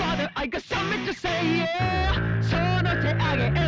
father, I got something to say, yeah. その手上げ